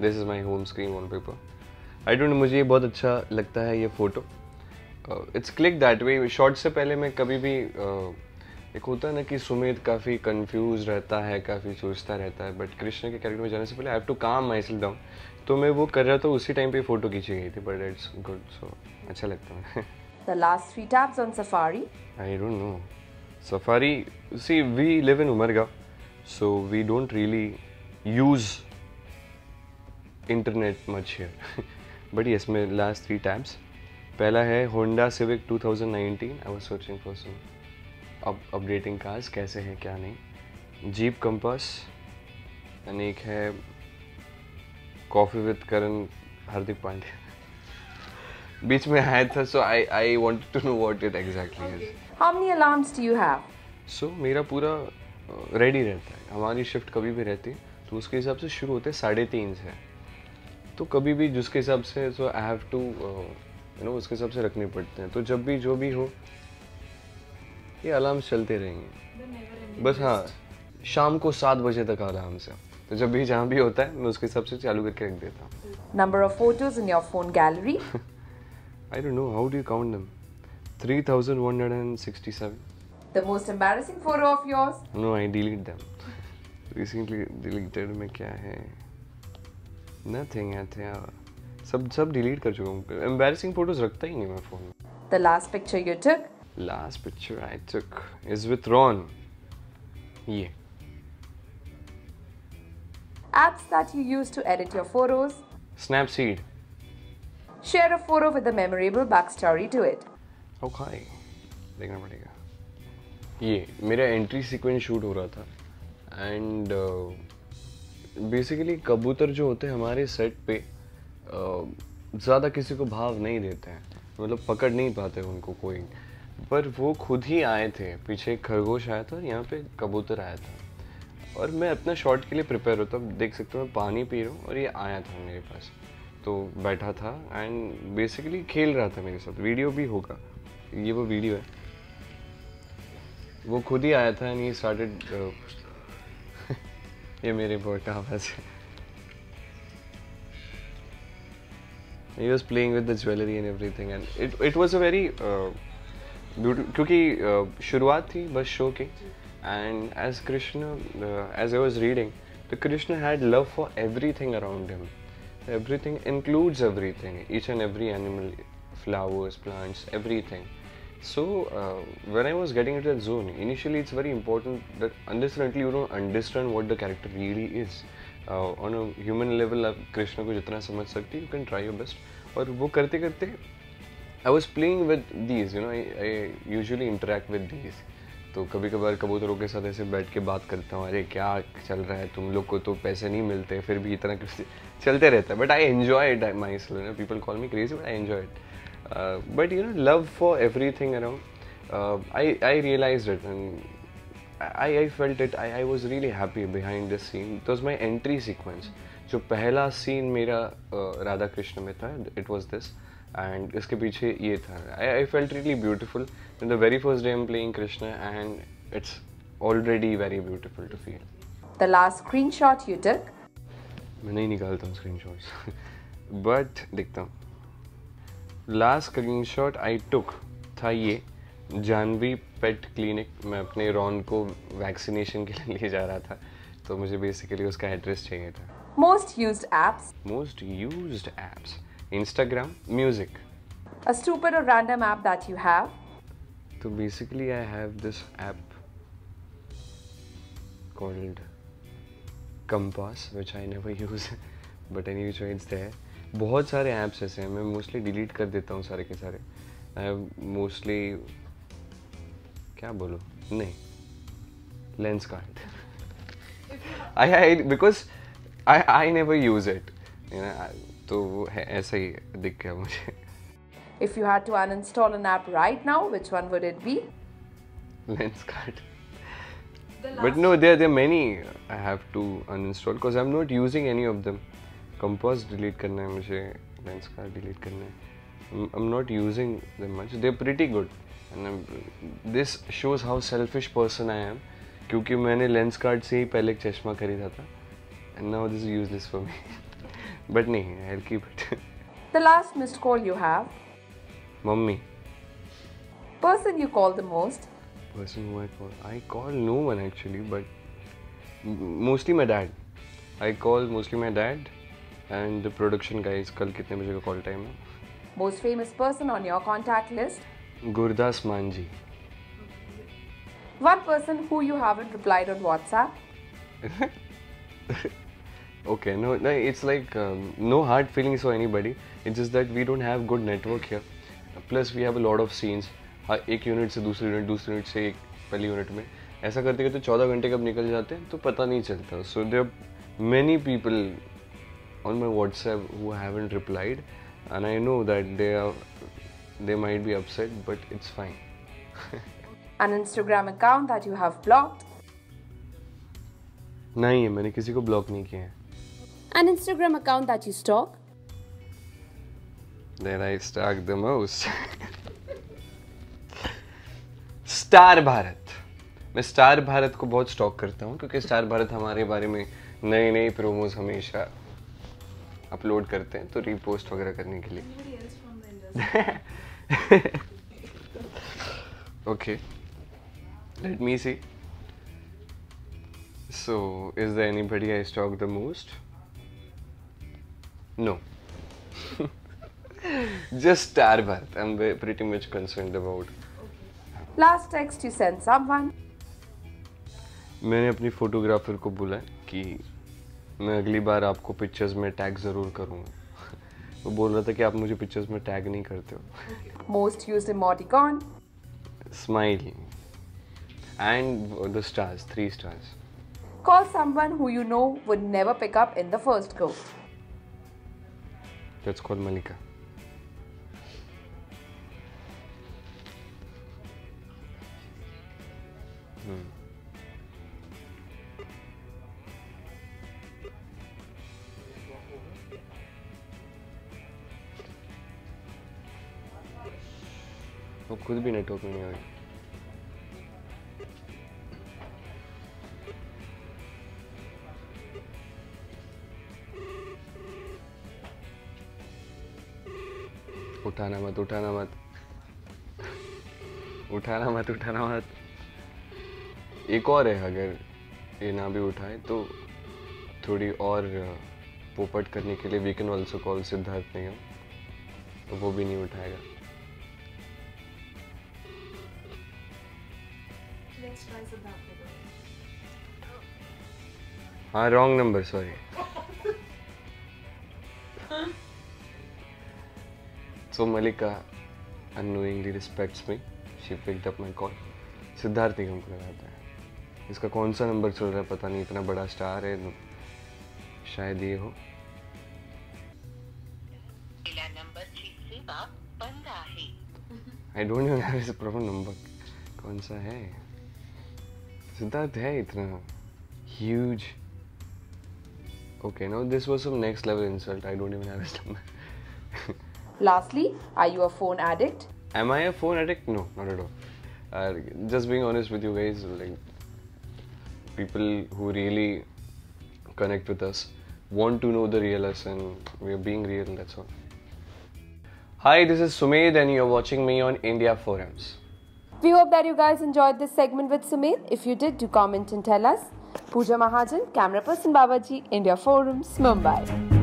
This is my home screen wallpaper I don't मुझे ये बहुत अच्छा लगता है ये photo it's click that way short से पहले मैं कभी भी uh, एक होता है ना कि सुमित काफ़ी कंफ्यूज रहता है काफ़ी सोचता रहता है बट कृष्ण के कैरेक्टर में जाने से पहले आई हैव टू काम माई सेल्फ डाउन तो मैं वो कर रहा था उसी टाइम पे फ़ोटो खींची गई थी बट इट्स गुड सो अच्छा लगता है. The last three tabs on Safari. I don't know. Safari, see, we live in Umarga, so we don't really use internet much here but ये मे लास्ट थ्री टाइम्स पहला है Honda Civic 2019 I was searching for some updating cars कैसे हैं क्या नहीं. Jeep Compass and एक है कॉफ़ी विद करण हार्दिक पांडे बीच में आया था so I I wanted to know what it exactly is how many alarms do you have so मेरा पूरा uh, रेडी रहता है. हमारी शिफ्ट कभी भी रहती है तो उसके हिसाब से शुरू होते साढ़े तीन से. तो कभी भी जिसके हिसाब से so I have to you know उसके हिसाब से रखने पड़ते हैं। तो जब भी जो भी हो ये अलार्म चलते रहेंगे। बस हाँ शाम को सात बजे तक आराम से। तो जब भी जहाँ भी होता है मैं उसके हिसाब से चालू करके रख देता हूँ। Number of photos in your phone gallery I don't know how do count them 3167 the most embarrassing photo of yours no I delete them recently deleted में क्या है? Nothing है थे सब सब डिलीट कर चुका हूँ एम्बेरसिंग फ़ोटोज़ रखता ही नहीं मैं फ़ोन में The last picture you took. Last picture I took is with Ron ये Apps that you use to edit your photos. Snapseed Share a photo with a memorable backstory to it. Okay देखना पड़ेगा ये मेरा entry sequence shoot हो रहा था and basically कबूतर जो होते हैं हमारे सेट पे ज़्यादा किसी को भाव नहीं देते हैं। मतलब पकड़ नहीं पाते उनको कोई। पर वो खुद ही आए थे। पीछे खरगोश आया था और यहाँ पे कबूतर आया था। और मैं अपना शॉट के लिए प्रिपेयर होता हूँ देख सकते हो मैं पानी पी रहा हूँ और ये आया था मेरे पास। तो बैठा था एंड बेसिकली खेल रहा था मेरे साथ। वीडियो भी होगा। ये वो वीडियो है। वो खुद ही आया था एंड ही स्टार्टेड ये मेरे बॉय का आवाज़ है he was playing with the jewelry and everything and it it was a very uh, beautiful क्योंकि uh, शुरुआत थी बस शो की and as Krishna uh, as I was reading the Krishna had love for everything around him everything includes everything each and every animal flowers plants everything so uh, when I was getting into that zone initially it's very important that unless you don't understand what the character really is. Uh, on a human level आप कृष्ण को जितना समझ सकते you can try your best और वो करते करते I was playing with these you know I usually interact with these तो कभी कभार कबूतरों के साथ ऐसे बैठ के बात करता हूँ अरे क्या चल रहा है? तुम लोग को तो पैसे नहीं मिलते फिर भी इतना चलते रहता है. But I enjoy it my people call me crazy but I enjoy it But you know love for everything around I I realize it and I, I felt it I, I was really happy behind this scene it was my entry sequence जो पहला scene मेरा राधा कृष्ण में था it was this and इसके पीछे ये था I I felt really beautiful in the very first day am playing Krishna and it's already very beautiful to feel The last screenshot you took. मैं नहीं निकालता हूँ स्क्रीन शॉट्स बट देखता हूँ last screenshot I took था ये Janvi pet clinic मैं अपने रॉन को वैक्सीनेशन के लिए ले जा रहा था तो मुझे बेसिकली उसका एड्रेस चाहिए था Most used apps. Most used apps Instagram music A stupid or random app that you have. तो basically I have this app called compass which I never use but anyway so it's there बहुत सारे apps ऐसे हैं मैं mostly delete कर देता हूँ सारे के सारे आई हैव मोस्टली क्या बोलो नहीं Lenskart I I because I I never use it तो वो है ऐसा ही दिख गया मुझे If you had to uninstall an app right now, which one would it be? lens card. But no, there there are many I have to uninstall because I'm not using any of them. Compose delete करना है मुझे lens का delete करना है। I am not using them much they are pretty good this shows how selfish person I am क्योंकि मैंने lens card से ही पहले एक चश्मा खरीदा था। And now this useless for me but नहीं I keep it the last missed call you have mummy. Person you call the most person who I call I call no one actually but mostly my dad I call mostly my dad and the production guys कल कितने बजे का call time है? Most famous person on your contact list Gurdas Maan ji. One person who you haven't replied on WhatsApp okay no no it's like no hard feelings for anybody it's just that we don't have good network here plus we have a lot of scenes एक unit से दूसरे unit दूसरे unit से एक पहली unit में। ऐसा करते करते चौदह घंटे कब निकल जाते हैं तो पता नहीं चलता। So they many people on my WhatsApp who haven't replied and I know that they are they might be upset but it's fine An Instagram account that you have blocked. नहीं है मैंने किसी को ब्लॉक नहीं किया है An Instagram account that you stalk. that I stalk the most. Star Bharat मैं star Bharat को बहुत स्टॉक करता हूँ क्योंकि स्टार भारत हमारे बारे में नए नए प्रोमोज हमेशा अपलोड करते हैं तो रीपोस्ट वगैरह करने के लिए। Okay let me see so is the anybody I stalk the most no just star Bharat I am pretty much concern about last text you send someone मैंने अपनी फोटोग्राफर को बोला कि मैं अगली बार आपको पिक्चर्स में टैग ज़रूर करूँगा। वो बोल रहा था कि आप मुझे पिक्चर्स में टैग नहीं करते हो। Most used emoticon. Smile and the stars three stars Call someone who you know would never pick up in the first go. That's call Malika वो खुद भी नेटवर्क में नहीं आ रही उठाना मत उठाना मत। उठाना मत उठाना मत। एक और है, अगर ये ना भी उठाए तो थोड़ी और पोपट करने के लिए we can also call Siddharth Nigam तो वो भी नहीं उठाएगा। हाँ wrong number sorry So Malika unknowingly respects me. She picked up my call. Siddharth Nigam को लगाता है। इसका कौन सा नंबर चल रहा है पता नहीं इतना बड़ा स्टार है शायद ये हो। I don't even have his proper number कौन सा है? Siddharth hai itna huge. Okay, now this was some next level insult. I don't even have his number. Lastly, are you a phone addict? Am I a phone addict? No, not at all. Uh, just being honest with you guys, like people who really connect with us want to know the real us, and we're being real. That's all. Hi, this is Sumedh, and you're watching me on India Forums. We hope that you guys enjoyed this segment with Sumit. If you did, do comment and tell us. Pooja Mahajan, camera person Babaji, India Forums, Mumbai.